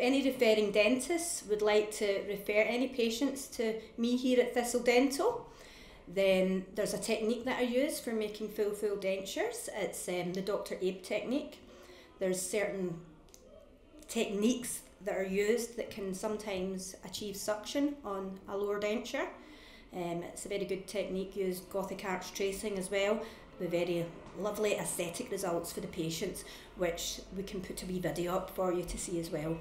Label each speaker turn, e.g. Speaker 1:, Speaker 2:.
Speaker 1: any referring dentists would like to refer any patients to me here at Thistle Dental, then there's a technique that I use for making full full dentures. It's um, the Dr. Abe technique. There's certain techniques that are used that can sometimes achieve suction on a lower denture. Um, it's a very good technique, Use Gothic arch tracing as well, with very lovely aesthetic results for the patients, which we can put a wee video up for you to see as well.